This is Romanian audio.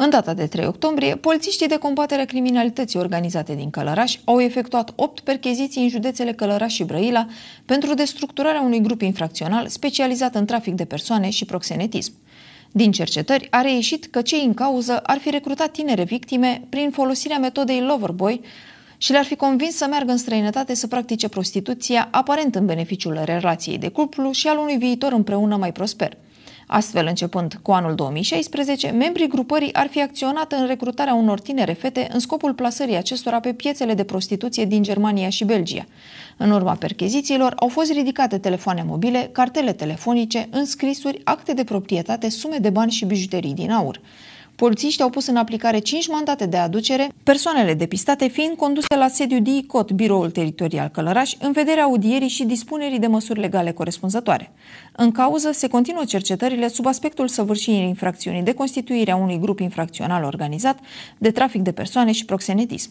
În data de 3 octombrie, polițiștii de combatere a criminalității organizate din Călăraș au efectuat 8 percheziții în județele Călăraș și Brăila pentru destructurarea unui grup infracțional specializat în trafic de persoane și proxenetism. Din cercetări a reieșit că cei în cauză ar fi recrutat tinere victime prin folosirea metodei Loverboy și le-ar fi convins să meargă în străinătate să practice prostituția, aparent în beneficiul relației de cuplu și al unui viitor împreună mai prosper – Astfel, începând cu anul 2016, membrii grupării ar fi acționat în recrutarea unor tinere fete în scopul plasării acestora pe piețele de prostituție din Germania și Belgia. În urma perchezițiilor au fost ridicate telefoane mobile, cartele telefonice, înscrisuri, acte de proprietate, sume de bani și bijuterii din aur. Polițiștii au pus în aplicare 5 mandate de aducere, persoanele depistate fiind conduse la sediu DICOT, biroul teritorial Călăraș, în vederea audierii și dispunerii de măsuri legale corespunzătoare. În cauză se continuă cercetările sub aspectul săvârșirii infracțiunii de constituirea unui grup infracțional organizat de trafic de persoane și proxenetism.